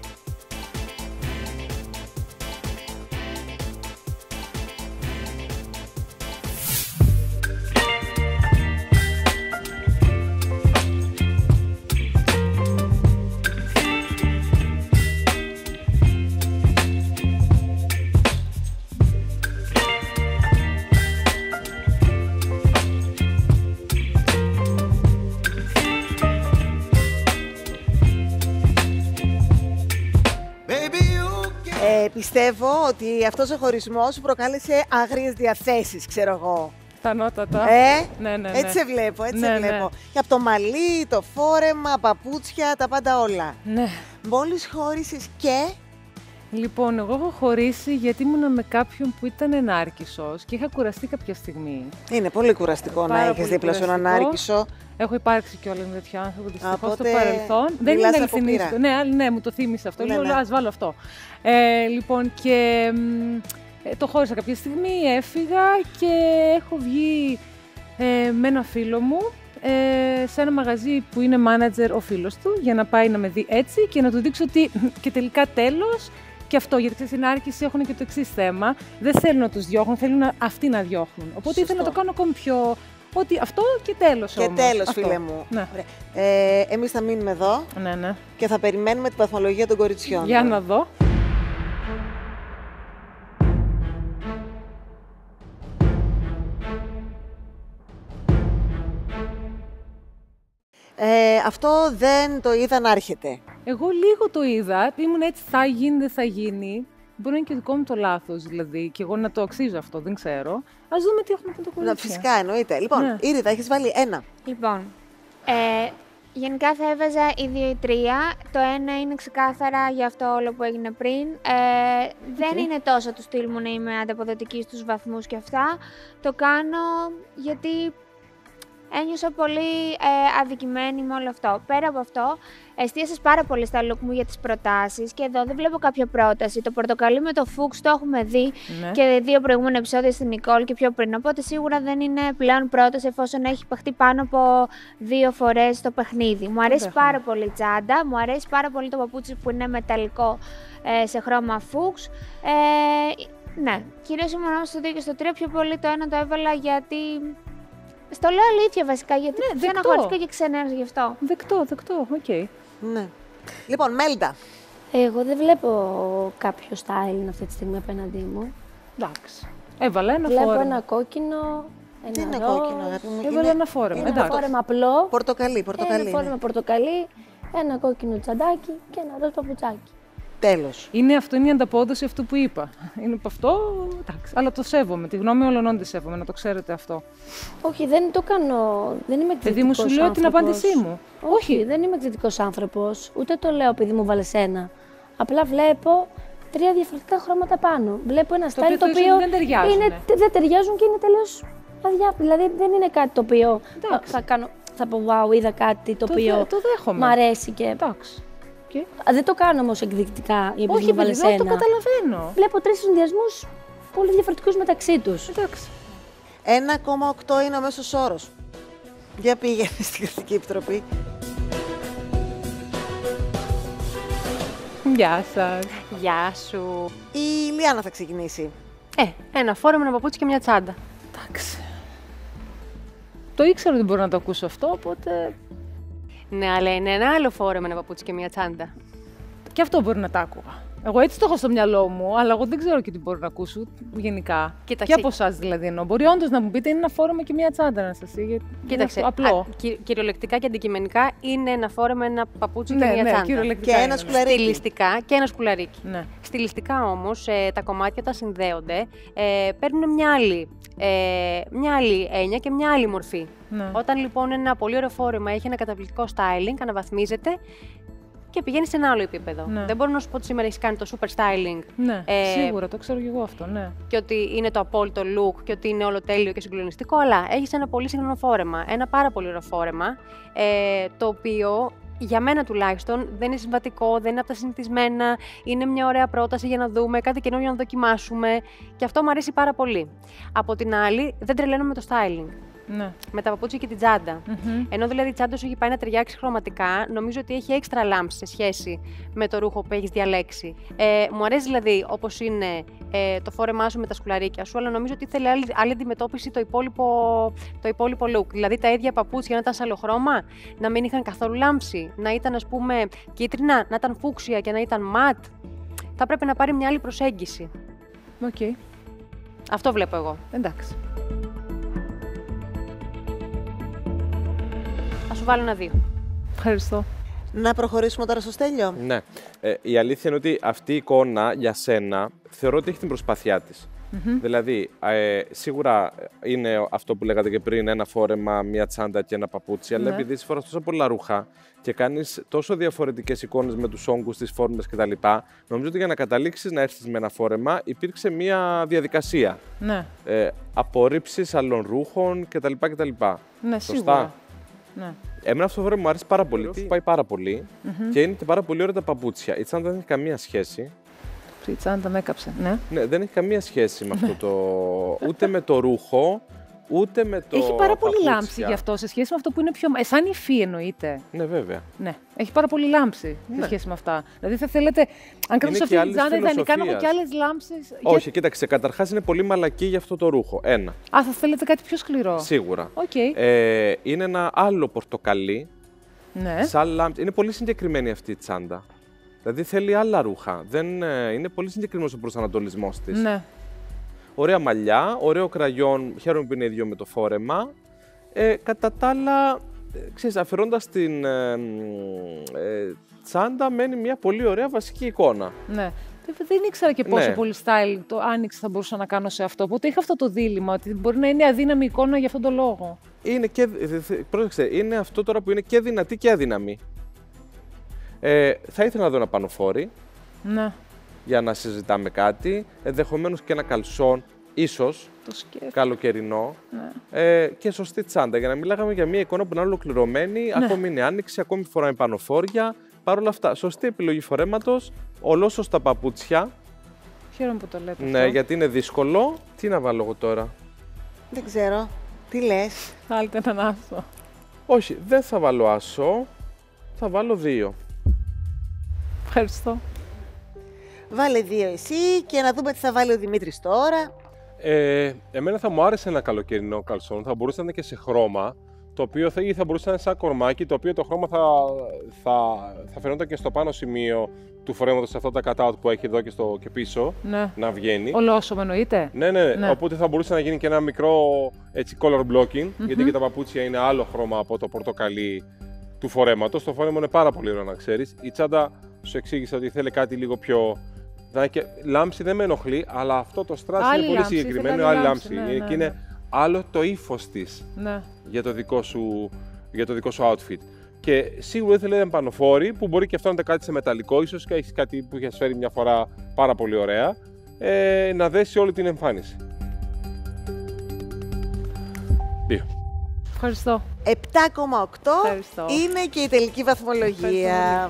Πιστεύω ότι αυτός ο χωρισμός σου προκάλεσε άγριες διαθέσεις, ξέρω εγώ. Πιθανότατα. Ε, ναι, ναι, ναι. έτσι σε βλέπω, έτσι Ναι, σε ναι. βλέπω. Και από το μαλλί, το φόρεμα, παπούτσια, τα πάντα όλα. Ναι. Μόλις χώρισες και... Λοιπόν, εγώ έχω χωρίσει γιατί ήμουνα με κάποιον που ήταν ενάρκησος και είχα κουραστεί κάποια στιγμή. Είναι πολύ κουραστικό να Πάρα έχεις πολύ δίπλα σου έναν κουραστικό. άρκισο. Έχω υπάρξει κιόλας με τέτοιο άνθρωπο δυστυχώς Οπότε, στο παρελθόν. Δεν μιλάς είναι από αληθινή. πείρα. Ναι, αλλά ναι, μου το θύμισε αυτό. Ναι, Λέω, ναι. ας βάλω αυτό. Ε, λοιπόν, και μ, ε, το χώρισα κάποια στιγμή, έφυγα και έχω βγει ε, με ένα φίλο μου ε, σε ένα μαγαζί που είναι manager ο φίλος του για να πάει να με δει έτσι και να του δείξω ότι και τελικά τέλος και αυτό, γιατί ξέρεις, στην άρκηση έχουν και το εξής θέμα. Δεν θέλουν να τους διώχνουν, θέλουν να, αυτοί να διώχνουν. Οπότε ήθελα να Σωστό. το κάνω ακόμη πιο... Ότι αυτό και τέλος Και όμως. τέλος, Αυτό. φίλε μου. Ναι. Ωραία. Ε, εμείς θα μείνουμε εδώ Ναι, ναι. και θα περιμένουμε την παθμολογία των κοριτσιών. Για να δω. Ε, αυτό δεν το είδα να έρχεται. Εγώ λίγο το είδα, ήμουν έτσι θα γίνει, δεν θα γίνει. Μπορεί να είναι και δικό μου το λάθος δηλαδή και εγώ να το αξίζω αυτό, δεν ξέρω. Ας δούμε τι έχουμε με το Να, κορίτσια. φυσικά εννοείται. Λοιπόν, Ναι. Ήρυδα, έχεις βάλει ένα. Λοιπόν, ε, γενικά θα έβαζα οι δύο ή τρία. Το ένα είναι ξεκάθαρα για αυτό όλο που έγινε πριν. Ε, Δεν είναι τόσο του στυλ μου να είμαι ανταποδοτική στους βαθμούς και αυτά. Το κάνω γιατί ένιωσα πολύ ε, αδικημένη με όλο αυτό. Πέρα από αυτό, εστίασες πάρα πολύ στα look μου για τις προτάσεις και εδώ δεν βλέπω κάποια πρόταση. Το πορτοκαλί με το φούξ το έχουμε δει Ναι. και δύο προηγούμενα επεισόδια στην Νικόλ και πιο πριν. Οπότε σίγουρα δεν είναι πλέον πρόταση εφόσον έχει παιχτεί πάνω από δύο φορές το παιχνίδι. Μου αρέσει δέχομαι. πάρα πολύ η τσάντα, μου αρέσει πάρα πολύ το παπούτσι που είναι μεταλλικό ε, σε χρώμα φούξ. Ε, ναι, κυρίως ήμουν όμως στο 2 και στο 3, πιο πολύ το ένα το έβαλα γιατί... Στο λέω αλήθεια βασικά, γιατί Ναι, ναι, δεκτό. στεναχωρήθηκα και ξενέρωσα γι' αυτό. Δεκτό, δεκτό, οκ. Ναι. Λοιπόν, Μέλντα. Εγώ δεν βλέπω κάποιο style αυτή τη στιγμή απέναντί μου. Εντάξει. Έβαλα ένα Βλέπω φόρεμα. ένα κόκκινο, ένα Τι είναι ροζ, κόκκινο, αγάπη μου; Έβαλα ένα φόρεμα, είναι ένα εντάξει. φόρεμα απλό, Πορτοκαλί, πορτοκαλί. ένα φόρεμα πορτοκαλί, ένα κόκκινο τσαντάκι και ένα ροζ παπουτσάκι. Τέλος. Είναι αυτό, είναι η ανταπόδοση αυτού που είπα. Είναι από αυτό, εντάξει. Αλλά το σέβομαι. Τη γνώμη όλων τη σέβομαι, να το ξέρετε αυτό. Όχι, δεν το κάνω. Δεν είμαι Παιδί μου, εκδικητικός σου λέω την άνθρωπος. απάντησή μου. Όχι, δεν είμαι εκδικητικό άνθρωπος. Ούτε το λέω επειδή μου βάλες ένα. Απλά βλέπω τρία διαφορετικά χρώματα πάνω. Βλέπω ένα Το style οποίο το θεωρείς οποίο ότι δεν ταιριάζουνε. είναι, δεν ταιριάζουν και είναι τελείως αδιάφορο. Δηλαδή δεν είναι κάτι το οποίο θα, Εντάξει. θα κάνω. Θα πω, wow, είδα κάτι το, Το οποίο δε- το δέχομαι. μ' αρέσει και. Εντάξει. Και... Α, Δεν το κάνω όμως εκδικητικά επειδή Όχι, μου βάλε παιδί μου, ένα. το καταλαβαίνω. Βλέπω τρεις συνδυασμούς πολύ διαφορετικούς μεταξύ τους. Εντάξει. 1,8 είναι ο μέσος όρος. Για πήγαινε στην Κριτική Επιτροπή. Γεια σας. Γεια σου. Η Λιάννα θα ξεκινήσει. Ε, ένα φόρεμα, ένα παπούτσι και μια τσάντα. Εντάξει. Το ήξερα ότι μπορώ να το ακούσω αυτό, οπότε Ναι, αλλά είναι ένα άλλο φόρεμα, ένα παπούτσι και μια τσάντα. και αυτό μπορεί να τα άκουγα. Εγώ έτσι το έχω στο μυαλό μου, αλλά εγώ δεν ξέρω και τι μπορεί να ακούσω γενικά. Κοίταξε. Και από εσάς δηλαδή εννοώ. Μπορεί όντως να μου πείτε είναι ένα φόρεμα και μία τσάντα να σας γιατί είναι Κοίταξε, αυτό, απλό. α, κυ- κυριολεκτικά και αντικειμενικά είναι ένα φόρεμα, ένα παπούτσι ναι, και μια ναι, τσάντα. κυριολεκτικά Και είναι, ένα ναι. σκουλαρίκι. Στιλιστικά και ένα σκουλαρίκι. Ναι. Στιλιστικά όμως ε, τα κομμάτια όταν συνδέονται ε, παίρνουν μια άλλη, ε, μια άλλη έννοια και μια άλλη μορφή. ναι. Όταν λοιπόν ένα πολύ ωραίο φόρεμα έχει ένα καταπληκτικό styling, αναβαθμίζεται και πηγαίνεις σε ένα άλλο επίπεδο. Ναι. Δεν μπορώ να σου πω ότι σήμερα έχεις κάνει το super styling ναι. Ε, Σίγουρα, το ξέρω και εγώ αυτό, ναι. και ότι είναι το απόλυτο look και ότι είναι όλο τέλειο και συγκλονιστικό, αλλά έχεις ένα πολύ σύγχρονο φόρεμα, ένα πάρα πολύ ωραίο φόρεμα, ε, το οποίο για μένα τουλάχιστον δεν είναι συμβατικό, δεν είναι από τα συνηθισμένα, είναι μια ωραία πρόταση για να δούμε, κάτι καινούργιο να δοκιμάσουμε και αυτό μου αρέσει πάρα πολύ. Από την άλλη, δεν τρελαίνω με το styling, ναι. με τα παπούτσια και την τσάντα. Μμμ. Ενώ δηλαδή η τσάντα σου έχει πάει να ταιριάξει χρωματικά, νομίζω ότι έχει έξτρα λάμψη σε σχέση με το ρούχο που έχεις διαλέξει. Ε, μου αρέσει δηλαδή όπως είναι ε, το φόρεμά σου με τα σκουλαρίκια σου, αλλά νομίζω ότι ήθελε άλλη, άλλη αντιμετώπιση το υπόλοιπο, το υπόλοιπο look. Δηλαδή τα ίδια παπούτσια να ήταν σαλοχρώμα, να μην είχαν καθόλου λάμψη, να ήταν ας πούμε κίτρινα, να ήταν φούξια και να ήταν ματ. Θα πρέπει να πάρει μια άλλη προσέγγιση. Οκ. Αυτό βλέπω εγώ. Εντάξει. Βάζω ένα δύο. Ευχαριστώ. Να προχωρήσουμε τώρα στο Στέλιο. Ναι. Ε, η αλήθεια είναι ότι αυτή η εικόνα για σένα θεωρώ ότι έχει την προσπάθειά της. Δηλαδή, ε, σίγουρα είναι αυτό που λέγατε και πριν, ένα φόρεμα, μια τσάντα και ένα παπούτσι, αλλά Ναι. επειδή εσύ φοράς τόσο πολλά ρούχα και κάνεις τόσο διαφορετικές εικόνες με τους όγκους, τις φόρμες κτλ. Νομίζω ότι για να καταλήξεις να έρθεις με ένα φόρεμα υπήρξε μια διαδικασία. Ναι, Ε, απορρίψεις άλλων ρούχων κτλ. κτλ. ναι, Σωστά. σίγουρα. Ναι. Εμένα αυτό το φόρεμα μου αρέσει πάρα πολύ. Σου πάει πάρα πολύ και είναι και πάρα πολύ ωραία τα παπούτσια. Η τσάντα δεν έχει καμία σχέση. Η τσάντα με έκαψε. Ναι. Ναι, δεν έχει καμία σχέση με αυτό το. ούτε με το ρούχο, ούτε με το. Έχει πάρα πολύ παπούτσια. λάμψη γι' αυτό σε σχέση με αυτό που είναι πιο. Ε, σαν υφή εννοείται. Ναι, βέβαια. Ναι, έχει πάρα πολύ λάμψη σε Ναι. σχέση με αυτά. Δηλαδή θα θέλετε, αν κρατούσα και αυτή την άλλης τσάντα, ιδανικά να έχω φιλοσοφίας. και άλλες λάμψεις. Όχι, κοίταξε, καταρχάς είναι πολύ μαλακή για αυτό το ρούχο. Ένα. Α, θα θέλετε κάτι πιο σκληρό; Σίγουρα. Οκ. Ε, είναι ένα άλλο πορτοκαλί. Ναι. Σαν λάμψη. Είναι πολύ συγκεκριμένη αυτή η τσάντα. Δηλαδή θέλει άλλα ρούχα. Δεν, ε, είναι πολύ συγκεκριμένος ο προσανατολισμός της. Ναι. Ωραία μαλλιά, ωραίο κραγιόν, χαίρομαι που είναι ίδιο με το φόρεμα. Ε, κατά τα άλλα, ε, ξέρεις, αφαιρώντας την ε, μ, ε, τσάντα, μένει μια πολύ ωραία βασική εικόνα. ναι. Δεν, δεν ήξερα και πόσο Ναι. πολύ style το άνοιξε θα μπορούσα να κάνω σε αυτό. Οπότε είχα αυτό το δίλημα ότι μπορεί να είναι αδύναμη εικόνα για αυτόν τον λόγο. Είναι και, ε, δε- δε- πρόσεξε, είναι αυτό τώρα που είναι και δυνατή και αδύναμη. Ε, θα ήθελα να δω ένα πανοφόρι Ναι. Για να συζητάμε κάτι, ενδεχομένως και ένα καλσόν, ίσως, Το σκέφτομαι. καλοκαιρινό Ναι. ε, και σωστή τσάντα. Για να μιλάγαμε για μια εικόνα που είναι ολοκληρωμένη, Ναι. ακόμη είναι άνοιξη, ακόμη φοράμε πανοφόρια. Παρ' όλα αυτά, σωστή επιλογή φορέματος, ολόσωστα παπούτσια. Χαίρομαι που το λέτε. Ναι, αυτό. γιατί είναι δύσκολο. Τι να βάλω εγώ τώρα; Δεν ξέρω. Τι λες; Βάλτε έναν άσο. Όχι, δεν θα βάλω άσο. Θα βάλω δύο. Ευχαριστώ. Βάλε δύο εσύ και να δούμε τι θα βάλει ο Δημήτρης τώρα. Ε, εμένα θα μου άρεσε ένα καλοκαιρινό καλσόν. Θα μπορούσε να είναι και σε χρώμα. Το οποίο θα, ή θα μπορούσε να είναι σαν κορμάκι, το οποίο το χρώμα θα, θα, θα φαινόταν και στο πάνω σημείο του φορέματος σε αυτό τα cutout που έχει εδώ και, στο, και πίσω Ναι. να βγαίνει. Ολόσωμο εννοείται. Ναι, ναι, Ναι. Οπότε θα μπορούσε να γίνει και ένα μικρό έτσι, color blocking, γιατί και τα παπούτσια είναι άλλο χρώμα από το πορτοκαλί του φορέματος. Το φόρεμα είναι πάρα πολύ ωραίο να ξέρεις. Η τσάντα σου εξήγησε ότι θέλει κάτι λίγο πιο... να είναι και... Λάμψη δεν με ενοχλεί, αλλά αυτό το στρας Άλλη είναι πολύ λάμψη, συγκεκριμένο, θέλει άλλη άλλη λάμψη. λάμψη, ναι, Είναι- ναι, και είναι ναι. άλλο το ύφος της Ναι. για το δικό σου, για το δικό σου outfit. Και σίγουρα ήθελε ένα πανοφόρι που μπορεί και αυτό να είναι κάτι σε μεταλλικό, ίσως και έχεις κάτι που έχει φέρει μια φορά πάρα πολύ ωραία, ε, να δέσει όλη την εμφάνιση. Δύο. Ευχαριστώ. 7,8 Ευχαριστώ. είναι και η τελική βαθμολογία.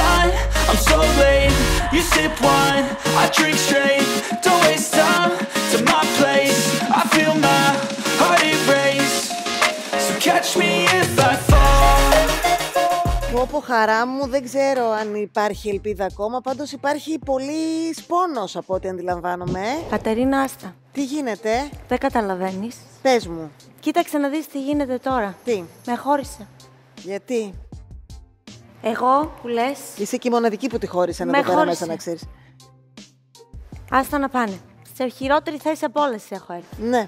I'm so late You sip wine, I drink straight Don't waste time to my place I feel my heart erase So catch me if I fall Πω πω χαρά μου, δεν ξέρω αν υπάρχει ελπίδα ακόμα, πάντως υπάρχει πολύ πόνος από ό,τι αντιλαμβάνομαι. ε. Κατερίνα, άστα. Τι γίνεται, Δεν καταλαβαίνεις. πες μου, Κοίταξε να δεις τι γίνεται τώρα. τι, Με χώρισε. γιατί, Εγώ που λες, είσαι και η μοναδική που τη χώρισαν Με εδώ πέρα χώρισε. μέσα να ξέρεις. άστα να πάνε. Σε χειρότερη θέση από όλες έχω έρθει. Ναι,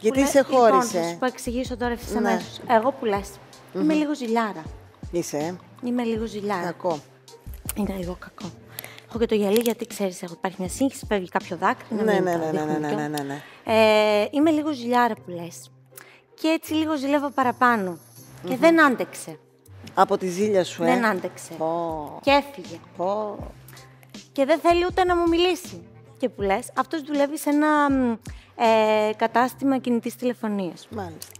γιατί Που σε λες- Λοιπόν, θα χώρισε, σου πω εξηγήσω τώρα ευθύς Ναι. αμέσως. Εγώ που λες, είμαι λίγο ζηλιάρα. είσαι, ε; Είμαι λίγο ζηλιάρα. κακό. Είναι λίγο κακό. Έχω και το γυαλί γιατί ξέρεις, έχω υπάρχει μια σύγχυση, φεύγει κάποιο δάκρυ. να Ναι, μην ναι, τα ναι, ναι, δείχνουμε ναι, κιόλας. ναι, ναι, ναι. Ε, είμαι λίγο ζηλιάρα που λες. Και έτσι λίγο ζηλεύω παραπάνω. Και δεν άντεξε. Από τη ζήλια σου, ε; Δεν άντεξε. Πω, Και έφυγε. πω. Και δεν θέλει ούτε να μου μιλήσει. Και που λες, αυτός δουλεύει σε ένα μ, ε, κατάστημα κινητής τηλεφωνίας. Μάλιστα.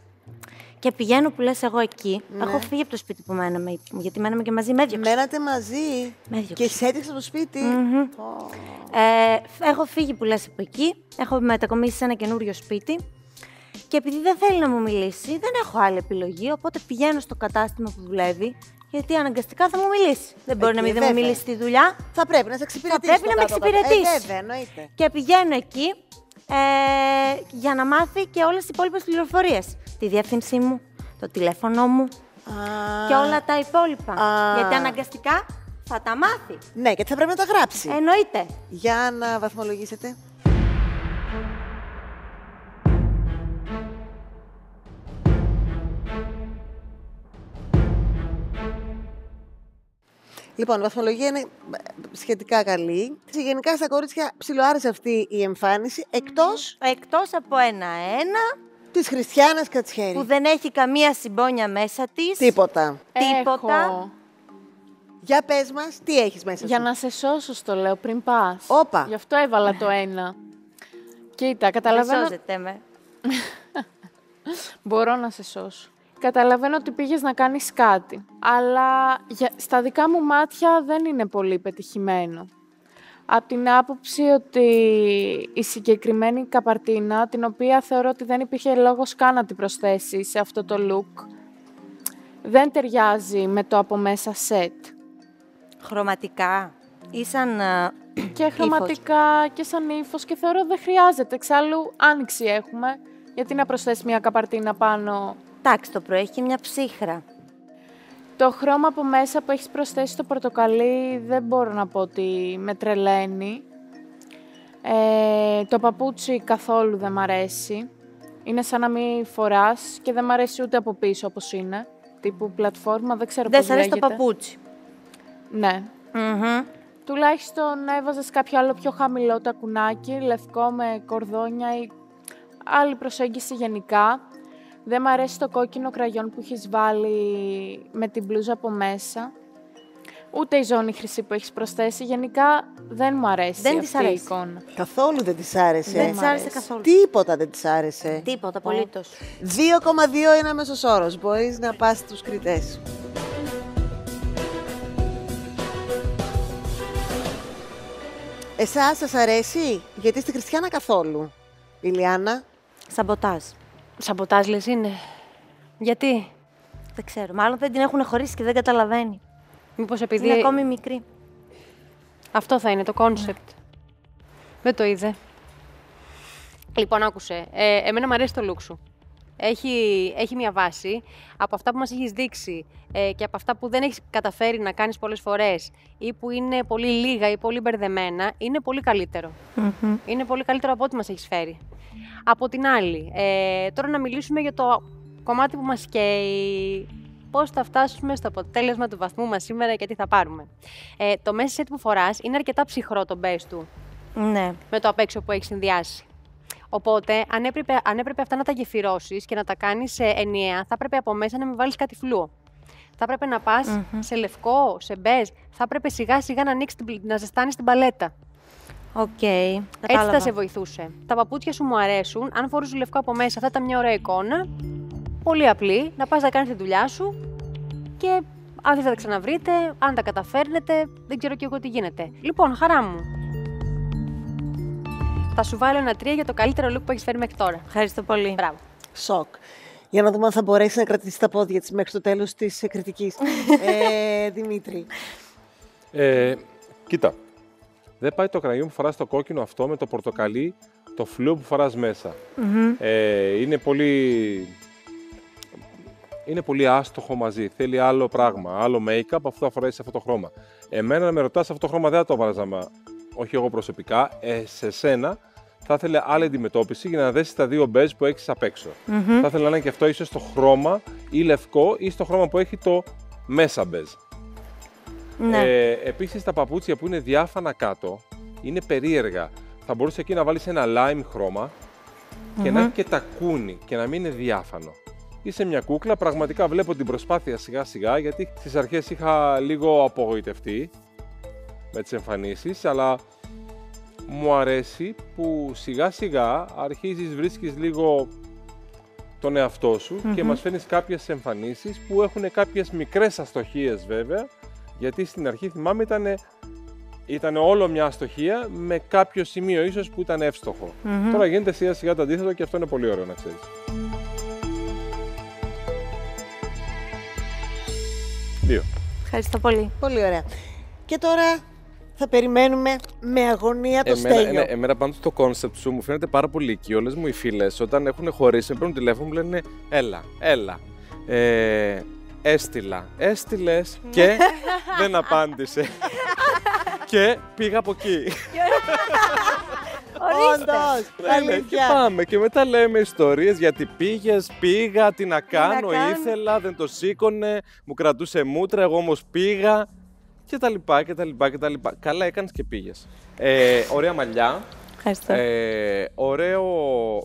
Και πηγαίνω που λες εγώ εκεί. Ναι. Έχω φύγει από το σπίτι που μέναμε, γιατί μέναμε και μαζί. Με έδιωξε. Μένατε μαζί Με έδιωξε. και σε έδειξε από το σπίτι. Μμμ. Πω. Ε, έχω φύγει που λες από εκεί. Έχω μετακομίσει σε ένα καινούριο σπίτι. Και επειδή δεν θέλει να μου μιλήσει, δεν έχω άλλη επιλογή. Οπότε πηγαίνω στο κατάστημα που δουλεύει Γιατί αναγκαστικά θα μου μιλήσει. Δεν μπορεί Εκεί, να μην δεν μου βέβαια. μιλήσει στη δουλειά. Θα πρέπει να σε Θα εξυπηρετήσει. πρέπει το να με κάτω-κάτω. εξυπηρετήσει. Ε, βέβαια, εννοείται. Και πηγαίνω εκεί ε, για να μάθει και όλες τις υπόλοιπες πληροφορίες. Τη διεύθυνσή μου, το τηλέφωνο μου και όλα τα υπόλοιπα. Α. Γιατί αναγκαστικά θα τα μάθει. Ναι, και θα πρέπει να τα γράψει. Εννοείται. Για να βαθμολογήσετε. Λοιπόν, η βαθμολογία είναι ε, σχετικά καλή. Γενικά στα κορίτσια ψιλοάρεσε αυτή η εμφάνιση, εκτός Εκτός από ένα-ένα της Χριστιανάς Κατσχέρη. που δεν έχει καμία συμπόνια μέσα της. Τίποτα. Τίποτα. Έχω. Για πες μας, τι έχεις μέσα Για σου; να σε σώσω, στο λέω πριν πας. Όπα. Γι' αυτό έβαλα το ένα. Κοίτα, Δεν καταλαβαίνω. σώζεται με. Μπορώ να σε σώσω. Καταλαβαίνω ότι πήγες να κάνεις κάτι, αλλά για, στα δικά μου μάτια δεν είναι πολύ πετυχημένο. Από την άποψη ότι η συγκεκριμένη καπαρτίνα, την οποία θεωρώ ότι δεν υπήρχε λόγος καν να την προσθέσει σε αυτό το look, δεν ταιριάζει με το από μέσα σετ. Χρωματικά. Ή σαν ε, Και χρωματικά και σαν ύφος και θεωρώ δεν χρειάζεται. Εξάλλου άνοιξη έχουμε. Γιατί να προσθέσει μια καπαρτίνα πάνω. Εντάξει, το πρωί έχει μια ψύχρα. Το χρώμα από μέσα που έχεις προσθέσει στο πορτοκαλί δεν μπορώ να πω ότι με τρελαίνει. Ε, το παπούτσι καθόλου δεν μ' αρέσει. Είναι σαν να μην φοράς και δεν μ' αρέσει ούτε από πίσω όπως είναι. Τύπου πλατφόρμα, δεν ξέρω Δεν πώς σ' αρέσει το λέγεται. παπούτσι. Ναι. Μμμ. Τουλάχιστον έβαζες κάποιο άλλο πιο χαμηλό τακουνάκι, λευκό με κορδόνια ή άλλη προσέγγιση γενικά. Δεν μ' αρέσει το κόκκινο κραγιόν που έχεις βάλει με την μπλούζα από μέσα. Ούτε η ζώνη χρυσή που έχεις προσθέσει. Γενικά δεν μου αρέσει Δεν αυτή της η αρέσει. εικόνα. Καθόλου δεν της άρεσε. Δεν της άρεσε αρέσει. καθόλου. Τίποτα δεν της άρεσε. Τίποτα, απολύτως. 2,2 είναι μέσος όρος. Μπορείς να πας στους κριτές. Εσάς σας αρέσει, γιατί στη Χριστιανά καθόλου. Η Λιάννα. Σαμποτάζ. Σαμποτάζ λες είναι; Γιατί, Δεν ξέρω. Μάλλον δεν την έχουν χωρίσει και δεν καταλαβαίνει. μήπως επειδή... Είναι ακόμη μικρή. Αυτό θα είναι το κόνσεπτ. Δεν το είδε. Λοιπόν, άκουσε. Ε, εμένα μου αρέσει το look σου. Έχει, έχει μια βάση από αυτά που μας έχεις δείξει ε, και από αυτά που δεν έχεις καταφέρει να κάνεις πολλές φορές ή που είναι πολύ λίγα ή πολύ μπερδεμένα, είναι πολύ καλύτερο. Είναι πολύ καλύτερο από ό,τι μας έχεις φέρει. Από την άλλη, ε, τώρα να μιλήσουμε για το κομμάτι που μας καίει, πώς θα φτάσουμε στο αποτέλεσμα του βαθμού μας σήμερα και τι θα πάρουμε. Ε, το μέσα set που φοράς είναι αρκετά ψυχρό το μπες του Ναι. με το απ' έξω που έχεις συνδυάσει. Οπότε, αν έπρεπε, αν έπρεπε αυτά να τα γεφυρώσεις και να τα κάνεις ενιαία, θα έπρεπε από μέσα να μην βάλεις κάτι φλούο. Θα έπρεπε να πας σε λευκό, σε μπέζ. Θα έπρεπε σιγά σιγά να, ανοίξεις την, πλ- να ζεστάνεις την παλέτα. Οκ. Έτσι κατάλαβα. θα σε βοηθούσε. Τα παπούτσια σου μου αρέσουν. Αν φορούσε λευκό από μέσα, θα ήταν μια ωραία εικόνα. Πολύ απλή. Να πας να κάνεις τη δουλειά σου και αν δεν θα τα ξαναβρείτε, αν τα καταφέρνετε, δεν ξέρω και εγώ τι γίνεται. Λοιπόν, χαρά μου. Θα σου βάλω ένα τρία για το καλύτερο look που έχεις φέρει μέχρι τώρα. Ευχαριστώ πολύ. Μπράβο. Σοκ. Για να δούμε αν θα μπορέσει να κρατήσει τα πόδια της μέχρι το τέλος της ε, κριτικής. ε, Δημήτρη. Ε, κοίτα. Δεν πάει το κραγιόν που φοράς το κόκκινο αυτό με το πορτοκαλί, το φλού που φοράς μέσα. Ε, είναι πολύ... Είναι πολύ άστοχο μαζί. Θέλει άλλο πράγμα, άλλο make-up, αφού θα φορέσεις αυτό το χρώμα. Εμένα να με ρωτάς αυτό το χρώμα δεν θα το βάζα, μα όχι εγώ προσωπικά. Ε, σε σένα θα ήθελε άλλη αντιμετώπιση για να δέσει τα δύο μπέζ που έχεις απ' έξω. Θα ήθελα να είναι και αυτό ίσως στο χρώμα ή λευκό ή στο χρώμα που έχει το μέσα μπέζ. Ναι. Ε, Επίσης, τα παπούτσια που είναι διάφανα κάτω είναι περίεργα. Θα μπορούσε εκεί να βάλεις ένα lime χρώμα και να έχει και τακούνι και να μην είναι διάφανο. Είσαι μια κούκλα, πραγματικά βλέπω την προσπάθεια σιγά σιγά γιατί στις αρχές είχα λίγο απογοητευτεί με τις εμφανίσεις αλλά μου αρέσει που σιγά σιγά αρχίζεις βρίσκεις λίγο τον εαυτό σου και μας φέρνεις κάποιες εμφανίσεις που έχουν κάποιες μικρές αστοχίες βέβαια γιατί στην αρχή θυμάμαι ήταν, ήταν όλο μια αστοχία με κάποιο σημείο ίσως που ήταν εύστοχο. Τώρα γίνεται σιγά σιγά το αντίθετο και αυτό είναι πολύ ωραίο να ξέρεις. Δύο. Ευχαριστώ πολύ. Πολύ ωραία. Και τώρα θα περιμένουμε με αγωνία το Εμένα, Στέλιο. ναι, εμένα πάντως το concept σου μου φαίνεται πάρα πολύ οικείο. Όλες μου οι φίλες όταν έχουν χωρίσει, με παίρνουν τηλέφωνο μου λένε έλα, έλα. Ε, έστειλα, έστειλες και δεν απάντησε. και πήγα από εκεί. Όντως, Ναι, ναι, και αλήθεια. πάμε. Και μετά λέμε ιστορίες γιατί πήγες, πήγα, τι να κάνω, κάνω. ήθελα, δεν το σήκωνε, μου κρατούσε μούτρα, εγώ όμως πήγα. Και τα λοιπά και τα λοιπά και τα λοιπά. Καλά έκανες και πήγες. Ε, ωραία μαλλιά. Ευχαριστώ. Ε, ωραίο,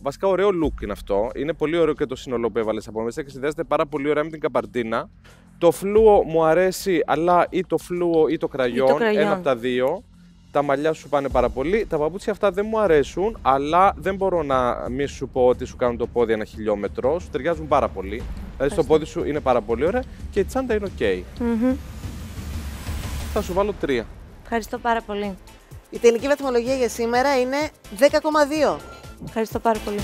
βασικά ωραίο look είναι αυτό. Είναι πολύ ωραίο και το σύνολο που έβαλες από μέσα και συνδέεται πάρα πολύ ωραία με την καπαρτίνα. Το φλούο μου αρέσει, αλλά ή το φλούο ή το κραγιόν, κραγιόν. ένα από τα δύο. Τα μαλλιά σου πάνε πάρα πολύ. Τα παπούτσια αυτά δεν μου αρέσουν, αλλά δεν μπορώ να μη σου πω ότι σου κάνουν το πόδι ένα χιλιόμετρο. Σου ταιριάζουν πάρα πολύ. Δηλαδή στο πόδι σου είναι πάρα πολύ ωραία και η τσάντα είναι οκ. Μμμ. Θα σου βάλω τρία. Ευχαριστώ πάρα πολύ. Η τελική βαθμολογία για σήμερα είναι 10,2. Ευχαριστώ πάρα πολύ.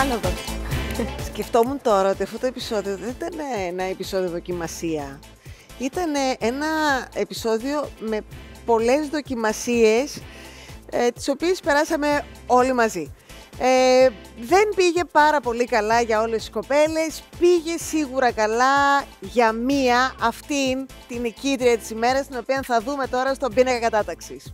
Άνοδος. Σκεφτόμουν τώρα ότι αυτό το επεισόδιο δεν ήταν ένα επεισόδιο δοκιμασία. Ήταν ένα επεισόδιο με πολλές δοκιμασίες, ε, τις οποίες περάσαμε όλοι μαζί. Ε, δεν πήγε πάρα πολύ καλά για όλες τις κοπέλες, πήγε σίγουρα καλά για μία, αυτήν την νικήτρια της ημέρας, την οποία θα δούμε τώρα στον πίνακα κατάταξης.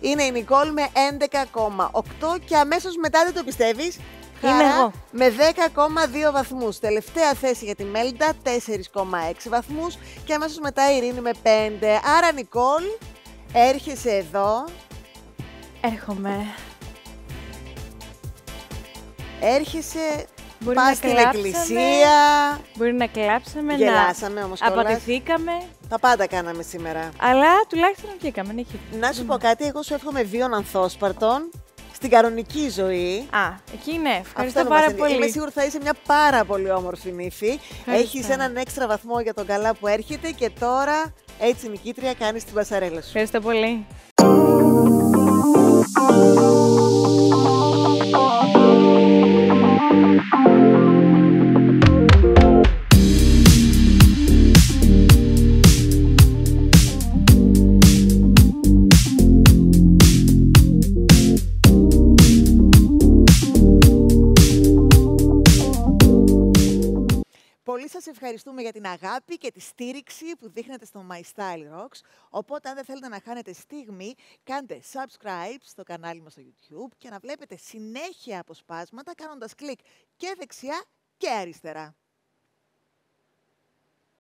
Είναι η Νικόλ με 11,8 και αμέσως μετά δεν το πιστεύεις, Είμαι Χαρά εγώ. με 10,2 βαθμούς. Τελευταία θέση για τη Μέλντα, 4,6 βαθμούς και αμέσως μετά η Ειρήνη με 5. Άρα Νικόλ, έρχεσαι εδώ, Έρχομαι. Έρχεσαι, Μπορεί πας να στην κλάψαμε, εκκλησία. Μπορεί να κλάψαμε, Γελάσαμε όμως να κιόλας. αποτεθήκαμε. Τα πάντα κάναμε σήμερα. Αλλά τουλάχιστον βγήκαμε, ναι, είχε. Να σου πω κάτι, εγώ σου εύχομαι βίων ανθόσπαρτων στην κανονική ζωή. Α, εκεί ναι, ευχαριστώ Αυτό να μας πάρα ενδιαφέρει. πολύ. Είμαι σίγουρη ότι θα είσαι μια πάρα πολύ όμορφη νύφη. Ευχαριστώ. Έχεις έναν έξτρα βαθμό για τον καλά που έρχεται και τώρα έτσι νικήτρια κάνεις την πασαρέλα σου. Ευχαριστώ πολύ. Ευχαριστούμε για την αγάπη και τη στήριξη που δείχνετε στο My Style Rocks. Οπότε αν δεν θέλετε να χάνετε στιγμή, κάντε subscribe στο κανάλι μας στο YouTube και να βλέπετε συνέχεια αποσπάσματα κάνοντας κλικ και δεξιά και αριστερά.